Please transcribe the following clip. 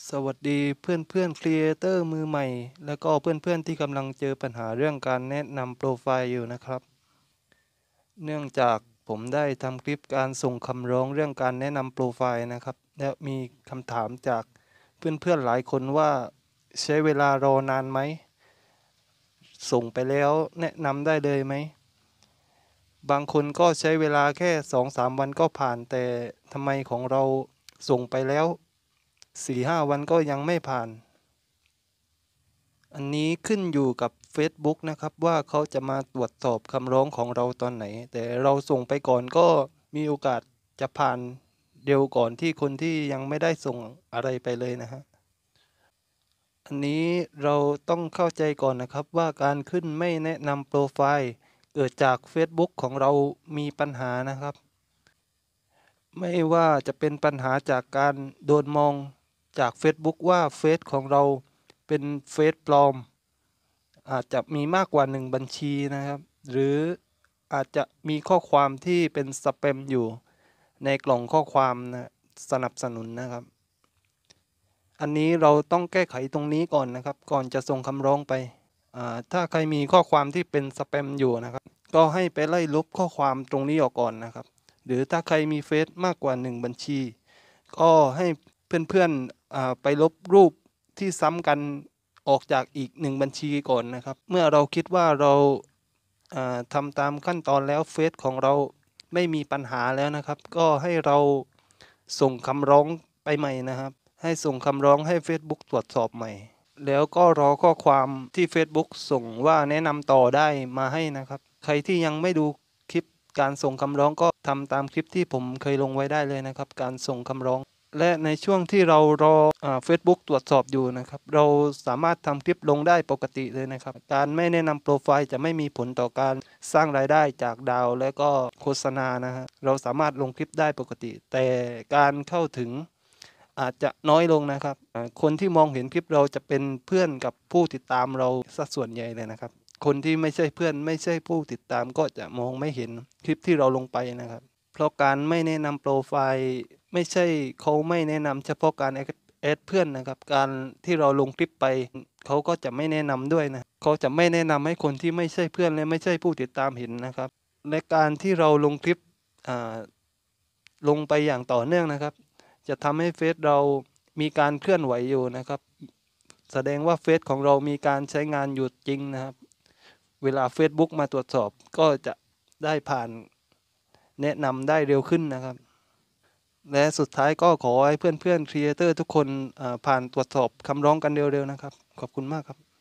สวัสดีเพื่อนเพื่อนครีเอเตอร์มือใหม่ แล้วก็เพื่อนเพื่อนที่กำลังเจอปัญหาเรื่องการแนะนำโปรไฟล์อยู่นะครับ เนื่องจากผมได้ทำคลิปการส่งคำร้องเรื่องการแนะนำโปรไฟล์นะครับ และมีคำถามจากเพื่อนเพื่อนหลายคนว่าใช้เวลารอนานไหม ส่งไปแล้วแนะนำได้เลยไหม บางคนก็ใช้เวลาแค่สองสามวันก็ผ่านแต่ทำไมของเราส่งไปแล้ว สี่ห้าวันก็ยังไม่ผ่าน อันนี้ขึ้นอยู่กับ Facebook นะครับว่าเขาจะมาตรวจสอบคำร้องของเราตอนไหน แต่เราส่งไปก่อนก็มีโอกาสจะผ่านเร็วก่อนที่คนที่ยังไม่ได้ส่งอะไรไปเลยนะฮะอันนี้เราต้องเข้าใจก่อนนะครับว่าการขึ้นไม่แนะนำโปรไฟล์เกิดจาก Facebook ของเรามีปัญหานะครับ ไม่ว่าจะเป็นปัญหาจากการโดนมอง จาก Facebook ว่าเฟซของเราเป็นเฟซปลอม อาจจะมีมากกว่าหนึ่งบัญชีนะครับ หรืออาจจะมีข้อความที่เป็นสแปมอยู่ในกล่องข้อความนะสนับสนุนนะครับ อันนี้เราต้องแก้ไขตรงนี้ก่อนนะครับ ก่อนจะส่งคำร้องไป ถ้าใครมีข้อความที่เป็นสแปมอยู่นะครับ ก็ให้ไปไล่ลบข้อความตรงนี้ออกก่อนนะครับ หรือถ้าใครมีเฟซมากกว่าหนึ่งบัญชี ก็ให้ เพื่อนๆไปลบรูปที่ซ้ำกันออกจากอีกหนึ่งบัญชีก่อนนะครับ เมื่อเราคิดว่าเราอ่าทำตามขั้นตอนแล้วเฟซของเราไม่มีปัญหาแล้วนะครับ ก็ให้เราส่งคำร้องไปใหม่นะครับ ให้ส่งคำร้องให้ Facebook ตรวจสอบใหม่ แล้วก็รอข้อความที่ Facebook ส่งว่าแนะนำต่อได้มาให้นะครับ ใครที่ยังไม่ดูคลิปการส่งคำร้องก็ทำตามคลิปที่ผมเคยลงไว้ได้เลยนะครับ การส่งคำร้อง และในช่วงที่เรารอเฟซบุ๊กตรวจสอบอยู่นะครับ เราสามารถทำคลิปลงได้ปกติเลยนะครับ การไม่แนะนำโปรไฟล์จะไม่มีผลต่อการสร้างรายได้จากดาวและก็โฆษณานะฮะเราสามารถลงคลิปได้ปกติ แต่การเข้าถึงอาจจะน้อยลงนะครับ คนที่มองเห็นคลิปเราจะเป็นเพื่อนกับผู้ติดตามเราสัดส่วนใหญ่เลยนะครับ คนที่ไม่ใช่เพื่อนไม่ใช่ผู้ติดตามก็จะมองไม่เห็นคลิปที่เราลงไปนะครับ เพราะการไม่แนะนำโปรไฟล์ ไม่ใช่เขาไม่แนะนำเฉพาะการแอดเพื่อนนะครับ การที่เราลงคลิปไปเขาก็จะไม่แนะนำด้วยนะเขาจะไม่แนะนำให้คนที่ไม่ใช่เพื่อนและไม่ใช่ผู้ติดตามเห็นนะครับและการที่เราลงคลิปอ่าลงไปอย่างต่อเนื่องนะครับ จะทำให้เฟซเรามีการเคลื่อนไหวอยู่นะครับ แสดงว่าเฟซของเรามีการใช้งานอยู่จริงนะครับ เวลา Facebook มาตรวจสอบก็จะได้ผ่านแนะนำได้เร็วขึ้นนะครับ และสุดท้ายก็ขอให้เพื่อนๆครีเอเตอร์ทุกคนผ่านตรวจสอบคำร้องกันเร็วๆนะครับ ขอบคุณมากครับ